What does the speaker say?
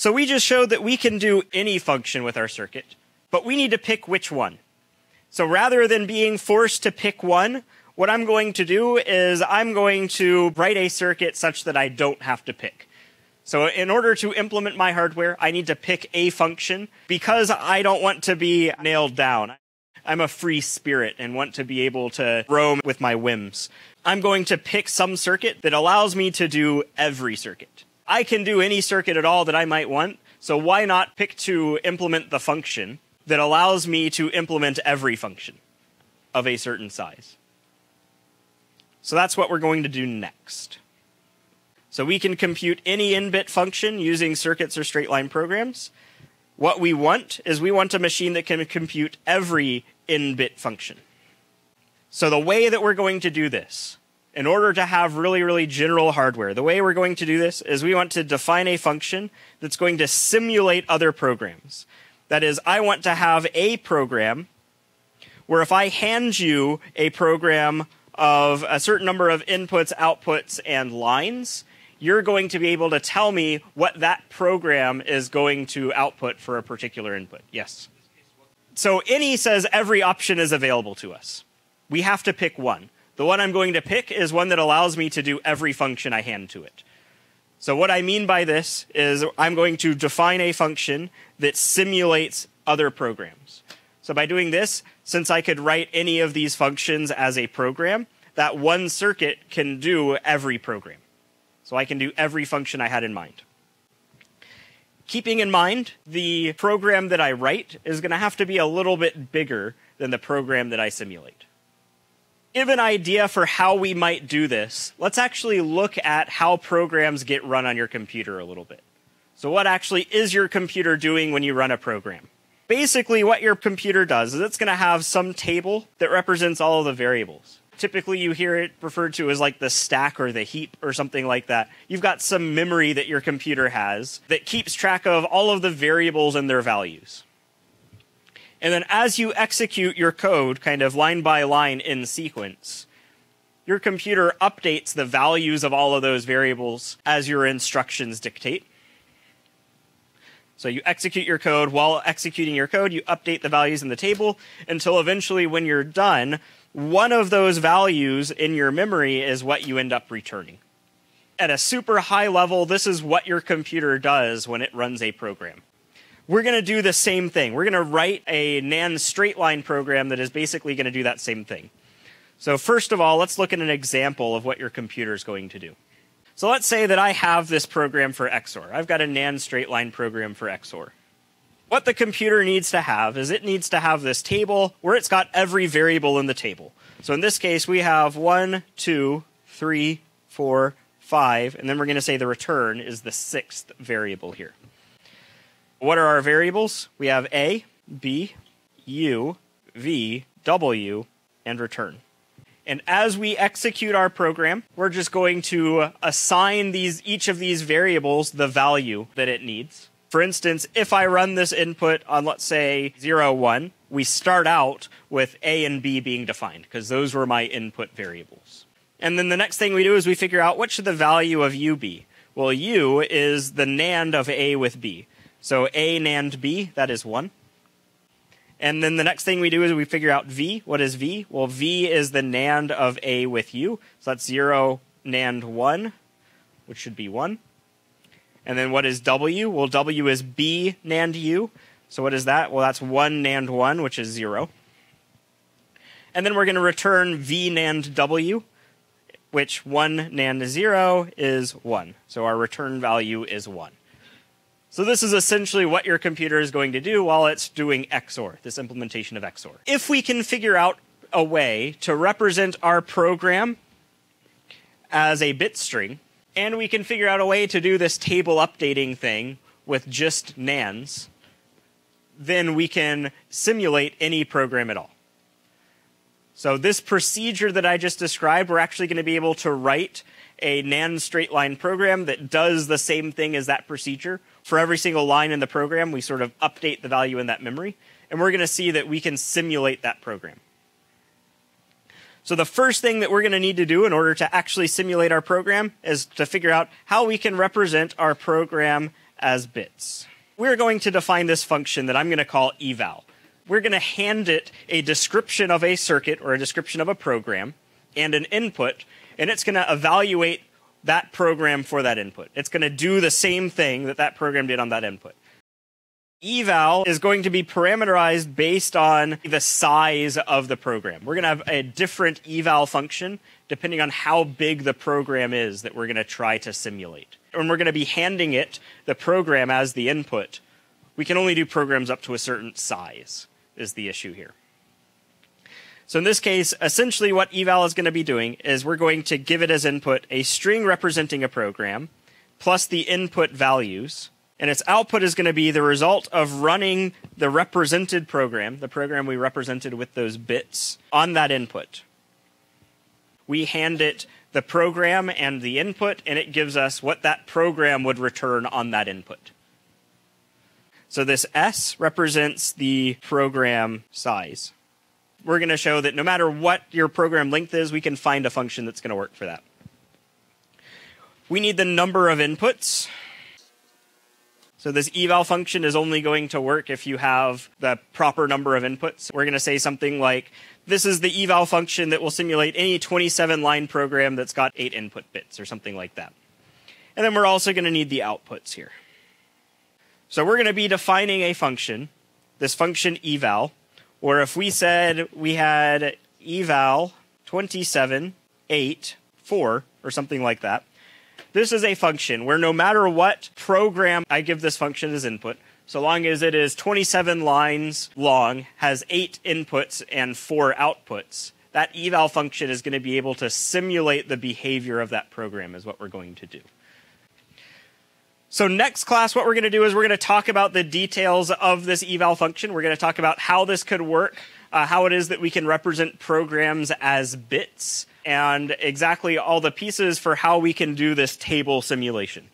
So we just showed that we can do any function with our circuit, but we need to pick which one. So rather than being forced to pick one, what I'm going to do is I'm going to write a circuit such that I don't have to pick. So in order to implement my hardware, I need to pick a function because I don't want to be nailed down. I'm a free spirit and want to be able to roam with my whims. I'm going to pick some circuit that allows me to do every circuit. I can do any circuit at all that I might want, so why not pick to implement the function that allows me to implement every function of a certain size? So that's what we're going to do next. So we can compute any n-bit function using circuits or straight line programs. What we want is we want a machine that can compute every n-bit function. So the way that we're going to do this in order to have really, really general hardware, the way we're going to do this is we want to define a function that's going to simulate other programs. That is, I want to have a program where if I hand you a program of a certain number of inputs, outputs, and lines, you're going to be able to tell me what that program is going to output for a particular input. Yes. So any says every option is available to us. We have to pick one. The one I'm going to pick is one that allows me to do every function I hand to it. So what I mean by this is I'm going to define a function that simulates other programs. So by doing this, since I could write any of these functions as a program, that one circuit can do every program. So I can do every function I had in mind. Keeping in mind, the program that I write is going to have to be a little bit bigger than the program that I simulate give an idea for how we might do this, let's actually look at how programs get run on your computer a little bit. So, what actually is your computer doing when you run a program? Basically, what your computer does is it's going to have some table that represents all of the variables. Typically, you hear it referred to as like the stack or the heap or something like that. You've got some memory that your computer has that keeps track of all of the variables and their values. And then as you execute your code, kind of line by line in sequence, your computer updates the values of all of those variables as your instructions dictate. So you execute your code. While executing your code, you update the values in the table until eventually, when you're done, one of those values in your memory is what you end up returning. At a super high level, this is what your computer does when it runs a program we're going to do the same thing. We're going to write a NAND straight line program that is basically going to do that same thing. So first of all, let's look at an example of what your computer is going to do. So let's say that I have this program for XOR. I've got a NAND straight line program for XOR. What the computer needs to have is it needs to have this table where it's got every variable in the table. So in this case, we have one, two, three, four, five, and then we're going to say the return is the sixth variable here. What are our variables? We have A, B, U, V, W, and return. And as we execute our program, we're just going to assign these each of these variables the value that it needs. For instance, if I run this input on let's say 0 1, we start out with A and B being defined because those were my input variables. And then the next thing we do is we figure out what should the value of U be? Well, U is the NAND of A with B. So A NAND B, that is 1. And then the next thing we do is we figure out V. What is V? Well, V is the NAND of A with U. So that's 0 NAND 1, which should be 1. And then what is W? Well, W is B NAND U. So what is that? Well, that's 1 NAND 1, which is 0. And then we're going to return V NAND W, which 1 NAND 0 is 1. So our return value is 1. So this is essentially what your computer is going to do while it's doing XOR, this implementation of XOR. If we can figure out a way to represent our program as a bit string, and we can figure out a way to do this table updating thing with just NANDs, then we can simulate any program at all. So this procedure that I just described, we're actually going to be able to write a NAND straight line program that does the same thing as that procedure. For every single line in the program, we sort of update the value in that memory, and we're going to see that we can simulate that program. So the first thing that we're going to need to do in order to actually simulate our program is to figure out how we can represent our program as bits. We're going to define this function that I'm going to call eval. We're going to hand it a description of a circuit or a description of a program and an input, and it's going to evaluate that program for that input. It's going to do the same thing that that program did on that input. Eval is going to be parameterized based on the size of the program. We're going to have a different eval function depending on how big the program is that we're going to try to simulate. And we're going to be handing it the program as the input. We can only do programs up to a certain size, is the issue here. So in this case, essentially what eval is going to be doing is we're going to give it as input a string representing a program plus the input values and its output is going to be the result of running the represented program, the program we represented with those bits, on that input. We hand it the program and the input, and it gives us what that program would return on that input. So this S represents the program size. We're going to show that no matter what your program length is, we can find a function that's going to work for that. We need the number of inputs. So this eval function is only going to work if you have the proper number of inputs. We're going to say something like, this is the eval function that will simulate any 27 line program that's got eight input bits or something like that. And then we're also going to need the outputs here. So we're going to be defining a function, this function eval, or if we said we had eval 27, 8, 4, or something like that, this is a function where no matter what program I give this function as input, so long as it is 27 lines long, has eight inputs and four outputs, that eval function is going to be able to simulate the behavior of that program, is what we're going to do. So, next class, what we're going to do is we're going to talk about the details of this eval function. We're going to talk about how this could work, uh, how it is that we can represent programs as bits, and exactly all the pieces for how we can do this table simulation.